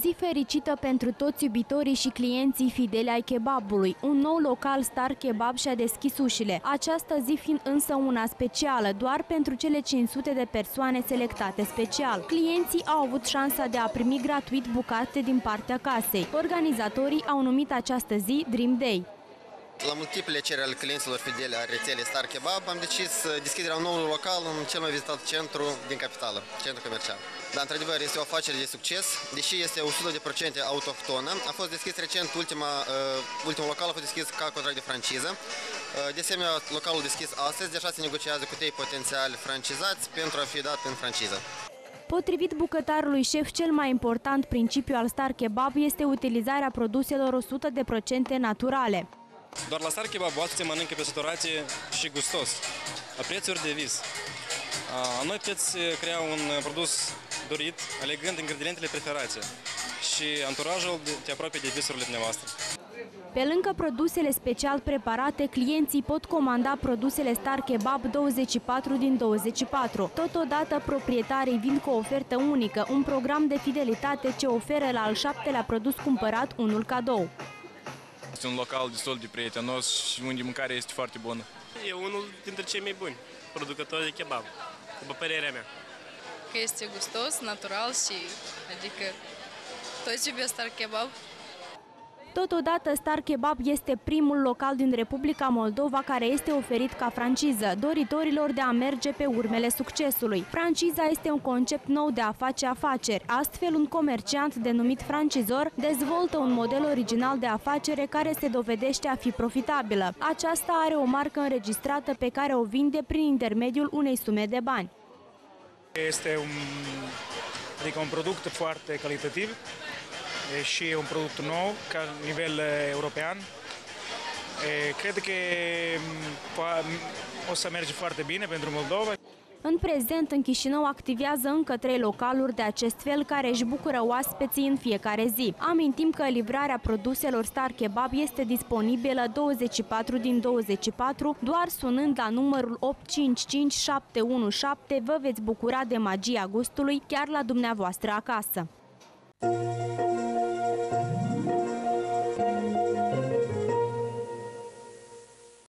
zi fericită pentru toți iubitorii și clienții fideli ai kebabului. Un nou local Star Kebab și-a deschis ușile. Această zi fiind însă una specială, doar pentru cele 500 de persoane selectate special. Clienții au avut șansa de a primi gratuit bucate din partea casei. Organizatorii au numit această zi Dream Day. La multiple cereri ale clienților fideli a rețelei Star Kebab am decis deschiderea unui nou local în cel mai vizitat centru din capitală, centru comercial. Dar, într-adevăr, este o afacere de succes, deși este 100% autohtonă. A fost deschis recent, ultima, uh, ultimul local a fost deschis ca contract de franciză. Uh, de asemenea, localul deschis astăzi, deja se negociază cu trei potențiali francizați pentru a fi dat în franciză. Potrivit bucătarului șef, cel mai important principiu al Star Kebab este utilizarea produselor 100% naturale. Doar la Star Kebab se mănâncă pe saturație și gustos, la prețuri de vis. Noi puteți crea un produs dorit, alegând ingredientele preferate și anturajul te apropie de visurile dumneavoastră. Pe lângă produsele special preparate, clienții pot comanda produsele Star Kebab 24 din 24. Totodată, proprietarii vin cu o ofertă unică, un program de fidelitate ce oferă la al șaptelea produs cumpărat unul cadou. Este un local destul de prietenos și unde mâncarea este foarte bună. E unul dintre cei mai buni producători de kebab, după părerea mea. Că este gustos, natural și adică toți iubesc Star Kebab. Totodată, Star Kebab este primul local din Republica Moldova care este oferit ca franciză, doritorilor de a merge pe urmele succesului. Franciza este un concept nou de a face afaceri. Astfel, un comerciant denumit francizor dezvoltă un model original de afacere care se dovedește a fi profitabilă. Aceasta are o marcă înregistrată pe care o vinde prin intermediul unei sume de bani. Este un, adică un produs foarte calitativ și un produs nou ca nivel european. Cred că o să merge foarte bine pentru Moldova. În prezent, în Chișinău activează încă trei localuri de acest fel care își bucură oaspeții în fiecare zi. Amintim că livrarea produselor Star Kebab este disponibilă 24 din 24, doar sunând la numărul 855717 vă veți bucura de magia gustului chiar la dumneavoastră acasă. Thank you.